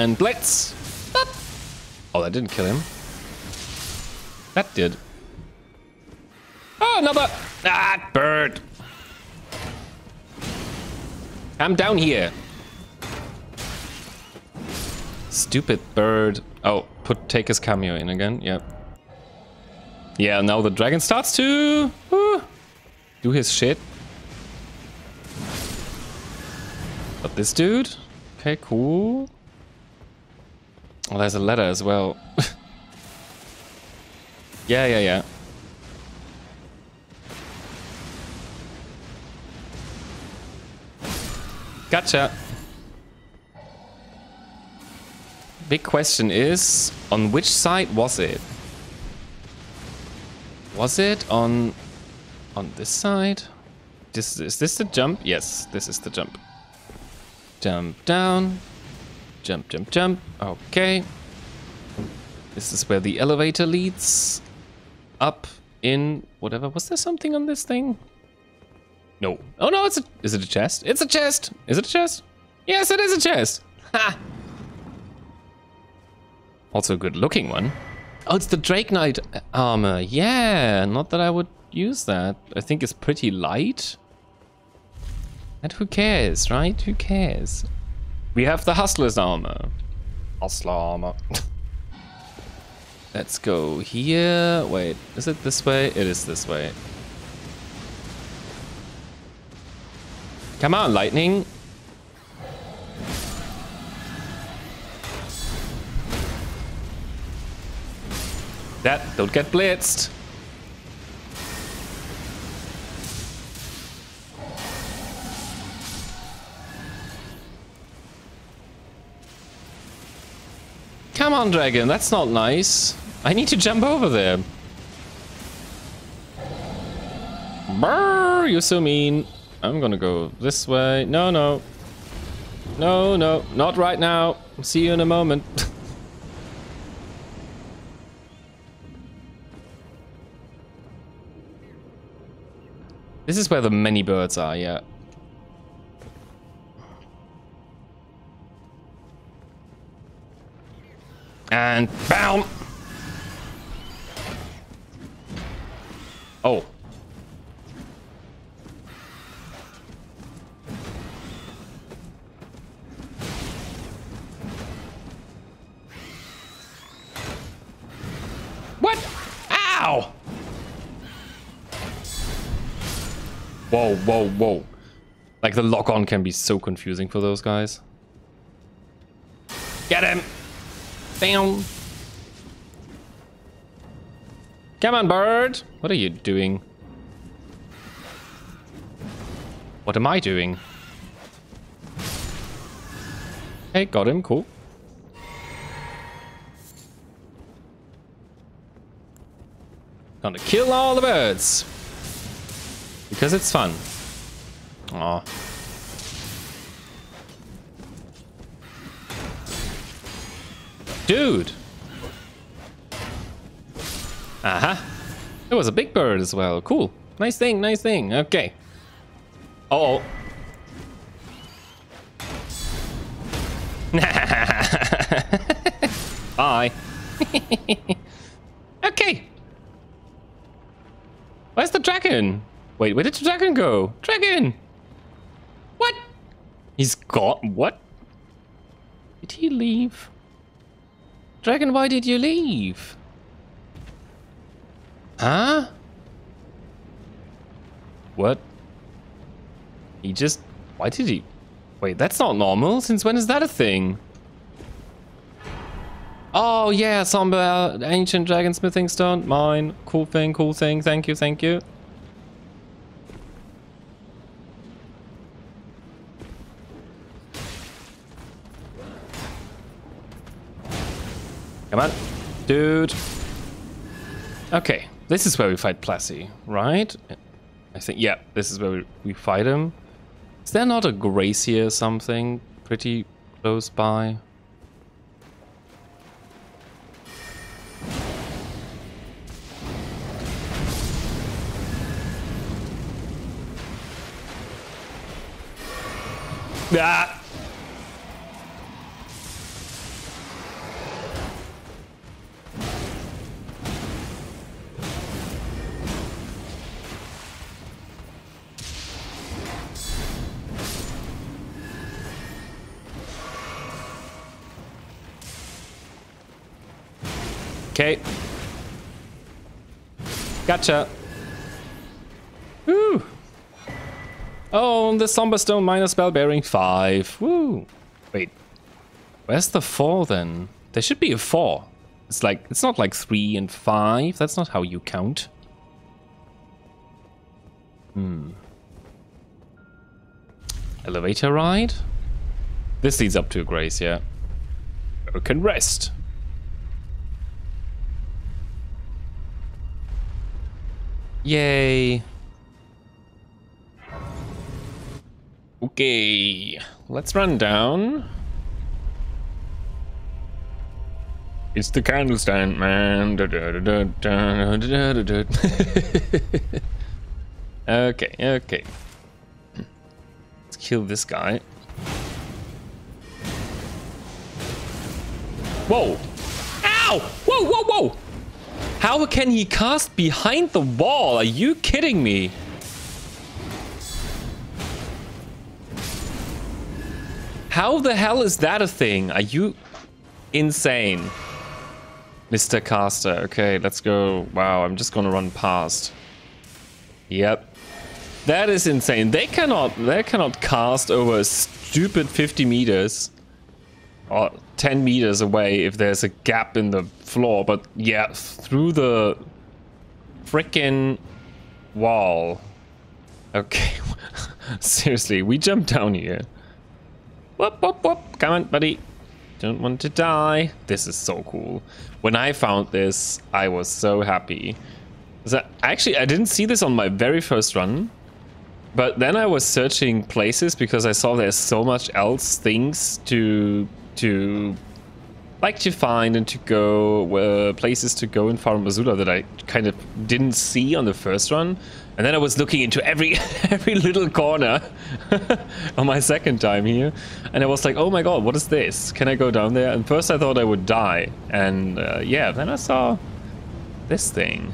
And blitz. Oh, that didn't kill him. That did. Oh, another. Ah, bird. Come down here. Stupid bird. Oh, put take his cameo in again. Yep. Yeah, now the dragon starts to do his shit. But this dude? Okay, cool. Oh, there's a ladder as well. yeah, yeah, yeah. Gotcha. Big question is, on which side was it? Was it on on this side? This is this the jump? Yes, this is the jump. Jump down. Jump, jump, jump. Okay. This is where the elevator leads. Up, in, whatever. Was there something on this thing? No. Oh no, it's a, is it a chest? It's a chest. Is it a chest? Yes, it is a chest. Ha! Also a good looking one. Oh, it's the Drake Knight armor. Yeah, not that I would use that. I think it's pretty light. And who cares, right? Who cares? We have the Hustler's armor. Hustler armor. Let's go here. Wait, is it this way? It is this way. Come on, lightning. That, don't get blitzed. On, dragon, that's not nice. I need to jump over there. Brrr, you're so mean. I'm gonna go this way. No, no. No, no, not right now. See you in a moment. this is where the many birds are, yeah. And BAM! Oh. What? Ow! Whoa, whoa, whoa. Like the lock-on can be so confusing for those guys. Bam! Come on, bird! What are you doing? What am I doing? Hey, got him, cool. Gonna kill all the birds. Because it's fun. Aw. Dude! Uh-huh. It was a big bird as well. Cool. Nice thing, nice thing. Okay. Uh oh. Bye. okay. Where's the dragon? Wait, where did the dragon go? Dragon! What? He's got... What? Did he leave? Dragon, why did you leave? Huh? What? He just... Why did he... Wait, that's not normal. Since when is that a thing? Oh, yeah, Somber Ancient Dragon Smithing Stone. Mine. Cool thing, cool thing. Thank you, thank you. Come on. Dude. Okay, this is where we fight Plassey, right? I think, yeah, this is where we, we fight him. Is there not a Gracie or something pretty close by? Ah! Okay. Gotcha. Woo! Oh, the Somber Stone Miner's Bell Bearing 5. Woo! Wait. Where's the 4 then? There should be a 4. It's like, it's not like 3 and 5. That's not how you count. Hmm. Elevator ride? This leads up to a grace, yeah. We can rest. Yay. Okay, let's run down. It's the candle stand, man. okay, okay. Let's kill this guy. Whoa! Ow! Whoa, whoa, whoa! How can he cast behind the wall? Are you kidding me? How the hell is that a thing? Are you insane? Mr. Caster. Okay, let's go. Wow, I'm just gonna run past. Yep. That is insane. They cannot they cannot cast over stupid 50 meters or 10 meters away if there's a gap in the floor, but yeah, through the freaking wall. Okay. Seriously, we jump down here. Whoop, whoop, whoop. Come on, buddy. Don't want to die. This is so cool. When I found this, I was so happy. So actually, I didn't see this on my very first run. But then I was searching places because I saw there's so much else things to to like to find and to go uh, places to go in Azula that I kind of didn't see on the first run. And then I was looking into every every little corner on my second time here. And I was like, oh my god, what is this? Can I go down there? And first I thought I would die. And uh, yeah, then I saw this thing.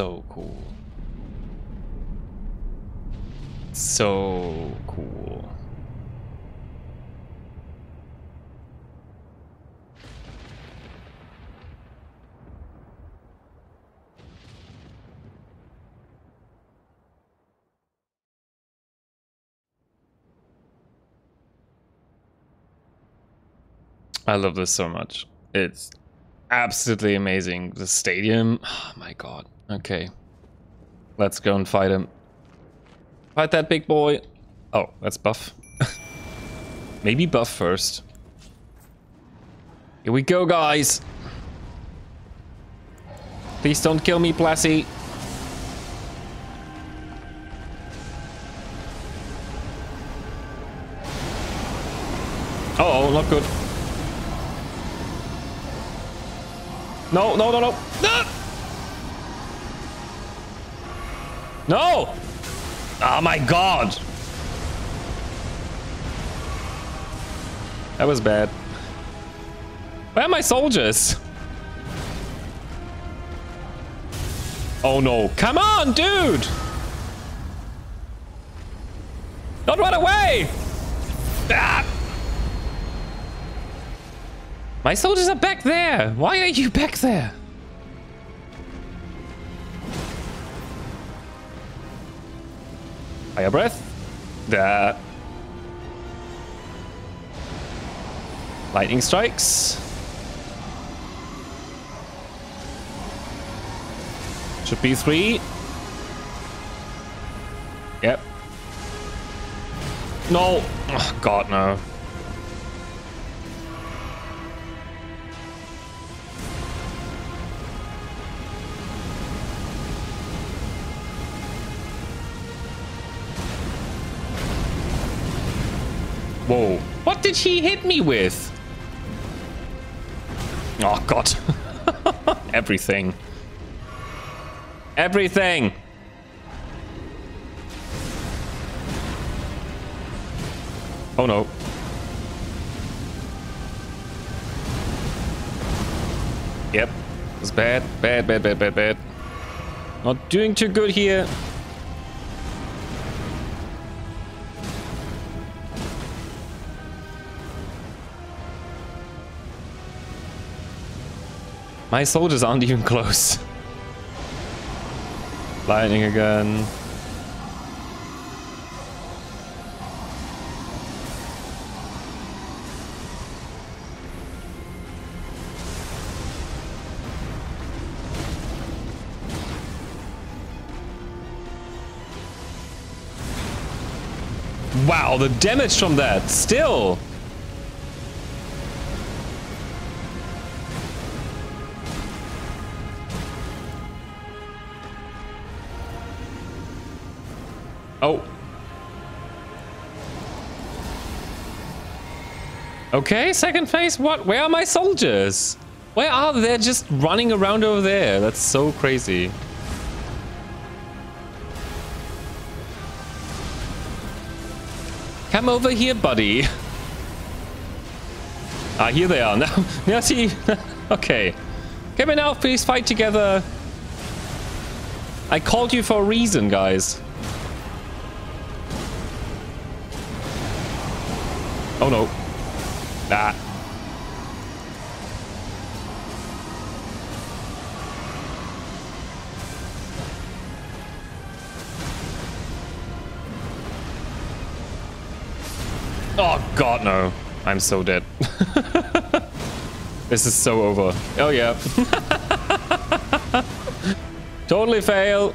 So cool. So cool. I love this so much. It's absolutely amazing. The stadium, oh my god. Okay. Let's go and fight him. Fight that big boy. Oh, that's buff. Maybe buff first. Here we go, guys. Please don't kill me, Plassy. Uh oh, not good. No, no, no, no. No! No! Oh my god! That was bad. Where are my soldiers? Oh no. Come on, dude! Don't run away! Ah! My soldiers are back there! Why are you back there? Fire breath. That. Lightning strikes. Should be three. Yep. No. Oh, God, no. Whoa. What did he hit me with? Oh, God. Everything. Everything! Oh no. Yep. It's bad. Bad, bad, bad, bad, bad. Not doing too good here. My soldiers aren't even close. Lightning again. Wow, the damage from that, still. Oh. Okay, second phase. What? Where are my soldiers? Where are they? Just running around over there. That's so crazy. Come over here, buddy. Ah, here they are. Now, now see. okay. Come in now, please fight together. I called you for a reason, guys. Oh no. Nah. Oh god, no. I'm so dead. this is so over. Oh yeah. totally fail.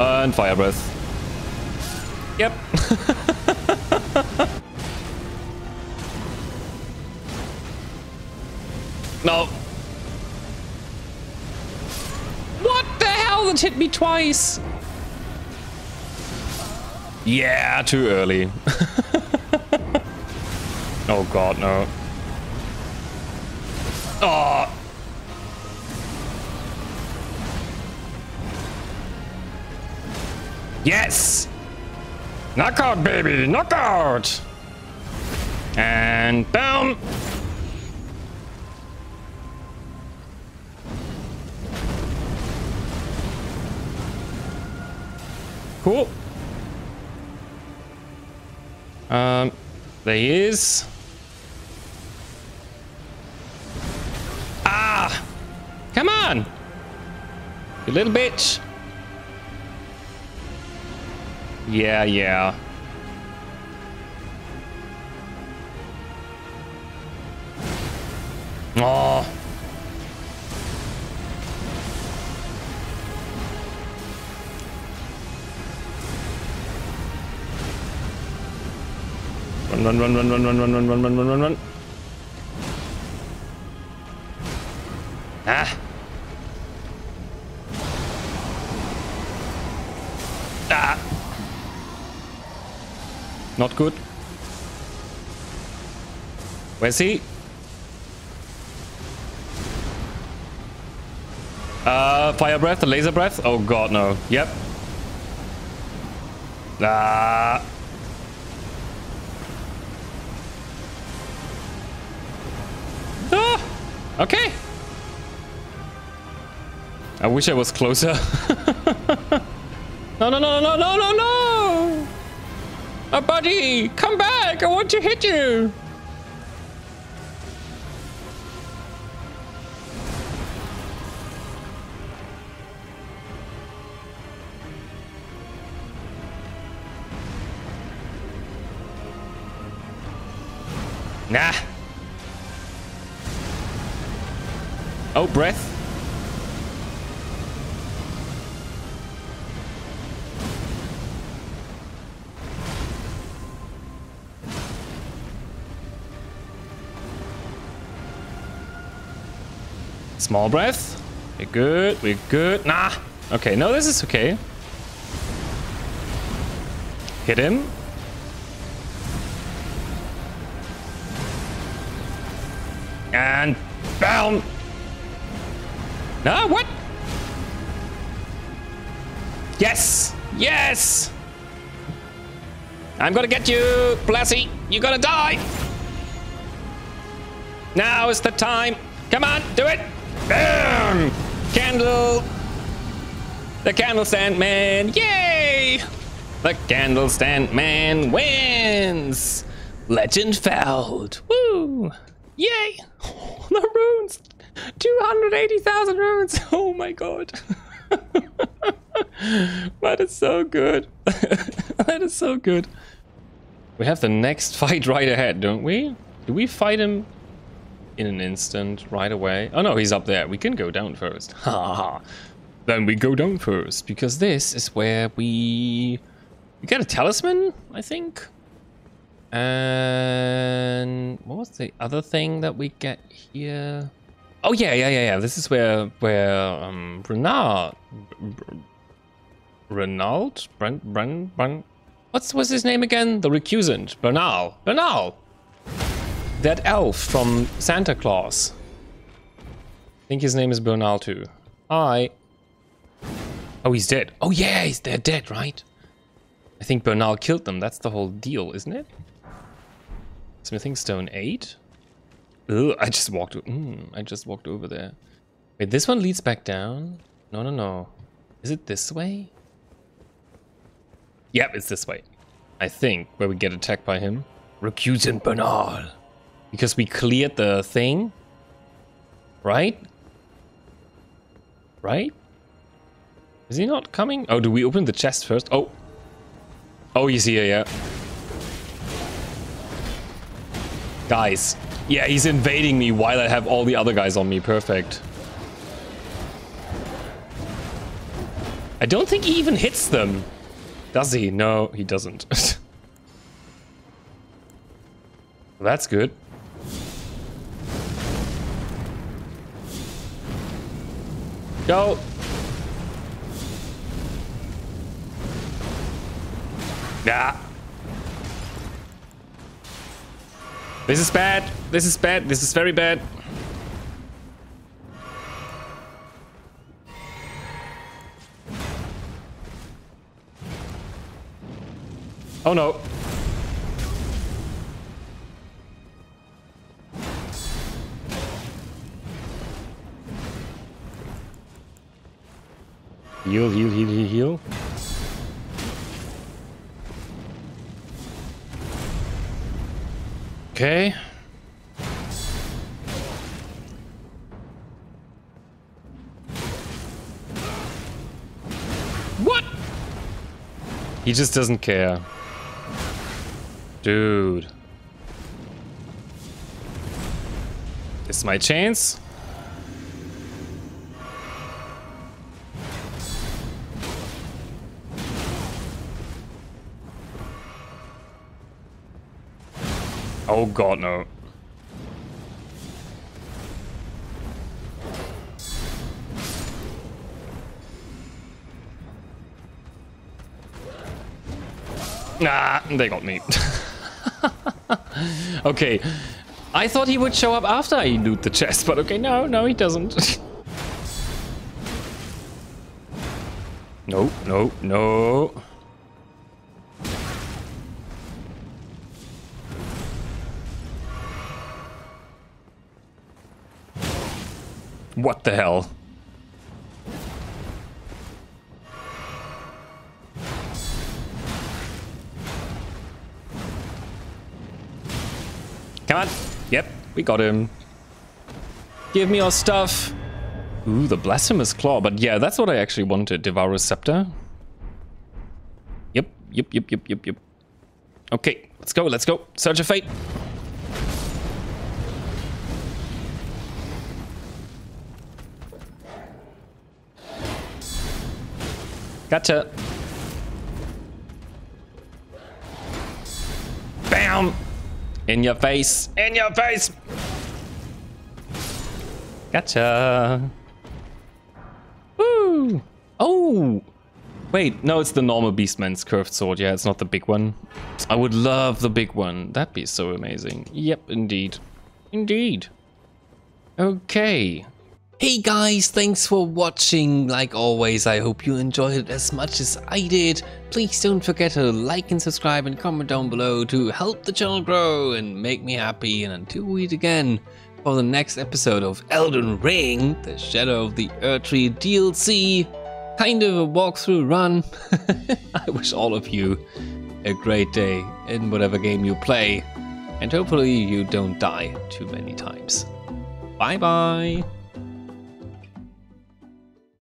And fire breath. Yep. no. What the hell? That hit me twice. Yeah, too early. oh god, no. Oh. Yes! Knockout, baby! Knockout! And boom! Cool. Um, there he is. Ah! Come on! You little bitch! Yeah, yeah. Oh. Run, run, run, run, run, run, run, run, run, run, run, run. Ah. Ah. Not good. Where's he? Uh, fire breath, laser breath? Oh god, no. Yep. Ah. Okay. I wish I was closer. no, no, no, no, no, no, no! Oh, buddy, come back! I want to hit you! Nah. Oh, breath. Small breath. We're good. We're good. Nah. Okay, no, this is okay. Hit him. And boom. No, what? Yes. Yes. I'm gonna get you, Blessy. You're gonna die. Now is the time. Come on, do it. Boom! Candle! The candle stand man, yay! The candle stand man wins! Legend felled, woo! Yay! the runes! 280,000 runes! Oh my god! that is so good. that is so good. We have the next fight right ahead, don't we? Do we fight him in an instant, right away. Oh no, he's up there. We can go down first. Ha ha. Then we go down first, because this is where we... We get a talisman, I think? And... What was the other thing that we get here? Oh yeah, yeah, yeah, yeah. This is where, where, um, Renard... Renald? Brent, Brent, Brent... What's, what's his name again? The recusant. Bernal. Bernal! That elf from Santa Claus. I think his name is Bernal too. Hi. Oh, he's dead. Oh yeah, he's dead, dead, right? I think Bernal killed them. That's the whole deal, isn't it? Smithing Stone 8? Ugh, I just walked... Mm, I just walked over there. Wait, this one leads back down? No, no, no. Is it this way? Yep, it's this way. I think, where we get attacked by him. Recusant Bernal. Because we cleared the thing. Right? Right? Is he not coming? Oh, do we open the chest first? Oh. Oh, he's here, yeah. Guys. Yeah, he's invading me while I have all the other guys on me. Perfect. I don't think he even hits them. Does he? No, he doesn't. That's good. Go. Yeah. This is bad. This is bad. This is very bad. Oh no. Heal, heal, heal, heal, heal. Okay. What? He just doesn't care. Dude. This is my chance. Oh god, no. Nah, they got me. okay. I thought he would show up after I loot the chest, but okay, no, no, he doesn't. no, no, no. What the hell? Come on. Yep, we got him. Give me your stuff. Ooh, the Blasphemous Claw. But yeah, that's what I actually wanted. Devourer Scepter. Yep, yep, yep, yep, yep, yep. Okay, let's go, let's go. Search of Fate. Gotcha. Bam! In your face! In your face! Gotcha! Woo! Oh! Wait, no, it's the normal Beastman's curved sword. Yeah, it's not the big one. I would love the big one. That'd be so amazing. Yep, indeed. Indeed. Okay. Hey guys, thanks for watching. Like always, I hope you enjoyed it as much as I did. Please don't forget to like and subscribe and comment down below to help the channel grow and make me happy. And until we meet again for the next episode of Elden Ring, the Shadow of the Erdtree DLC, kind of a walkthrough run. I wish all of you a great day in whatever game you play, and hopefully you don't die too many times. Bye bye!